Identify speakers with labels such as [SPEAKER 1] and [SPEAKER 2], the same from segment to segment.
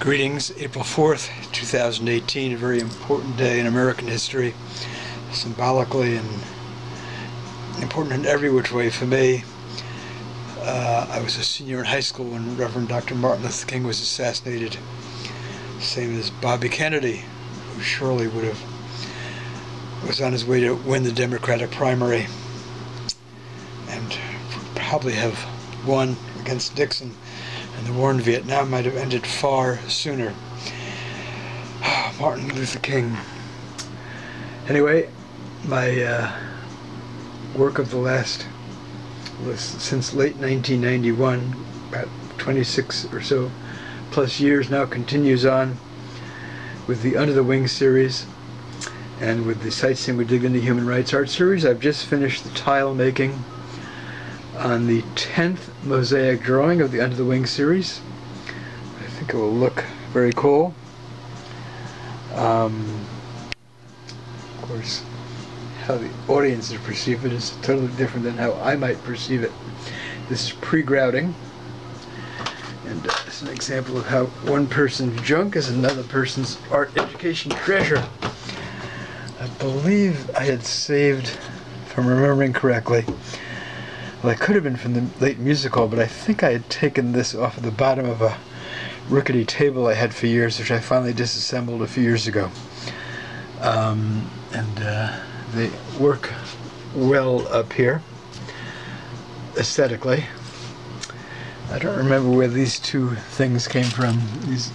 [SPEAKER 1] Greetings, April 4th, 2018, a very important day in American history, symbolically and important in every which way for me. Uh, I was a senior in high school when Reverend Dr. Martin Luther King was assassinated, same as Bobby Kennedy, who surely would have was on his way to win the Democratic primary and probably have won against Nixon and the war in Vietnam might have ended far sooner. Martin Luther King. Anyway, my uh, work of the last, since late 1991, about 26 or so plus years now continues on with the Under the Wing series and with the Sightseeing with Dignity Human Rights Art series. I've just finished the tile making on the 10th mosaic drawing of the Under the Wing series. I think it will look very cool. Um, of course, how the audience perceive it is totally different than how I might perceive it. This is pre-grouting. And uh, it's an example of how one person's junk is another person's art education treasure. I believe I had saved, if I'm remembering correctly, well, it could have been from the late music hall, but I think I had taken this off of the bottom of a rickety table I had for years, which I finally disassembled a few years ago. Um, and uh, they work well up here, aesthetically. I don't remember where these two things came from, these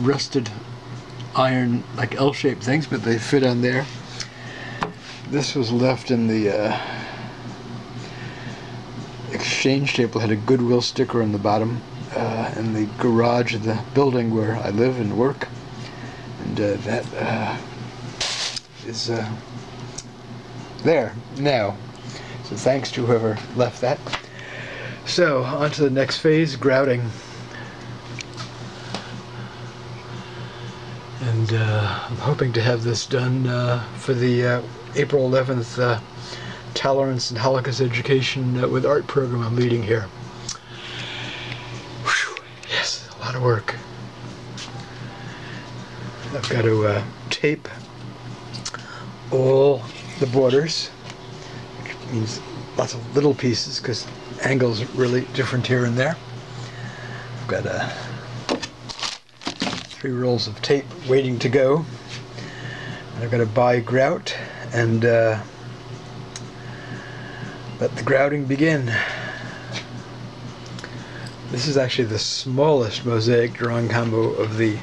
[SPEAKER 1] rusted iron, like L-shaped things, but they fit on there. This was left in the uh, exchange table had a Goodwill sticker on the bottom uh, in the garage of the building where I live and work. And uh, that uh, is uh, there now. So thanks to whoever left that. So, on to the next phase, grouting. And uh, I'm hoping to have this done uh, for the April 11th Tolerance and Holocaust Education uh, with Art program I'm leading here. Whew, yes, a lot of work. I've got to uh, tape all the borders, which means lots of little pieces because angles are really different here and there. I've got uh, three rolls of tape waiting to go. I've got to buy grout and uh, let the grouting begin. This is actually the smallest mosaic drawing combo of the